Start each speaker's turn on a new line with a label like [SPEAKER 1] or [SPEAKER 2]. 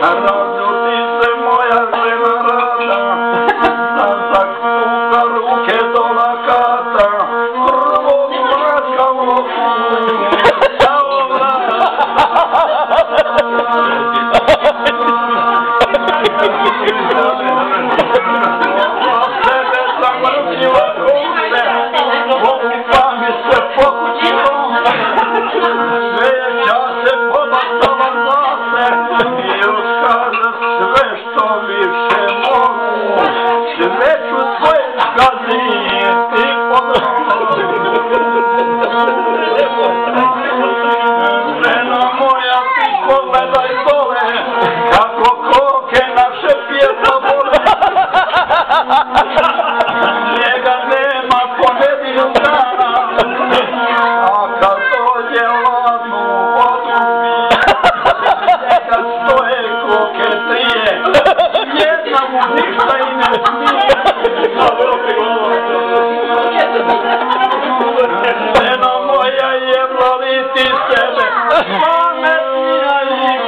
[SPEAKER 1] Hello. Słoneczny, a nie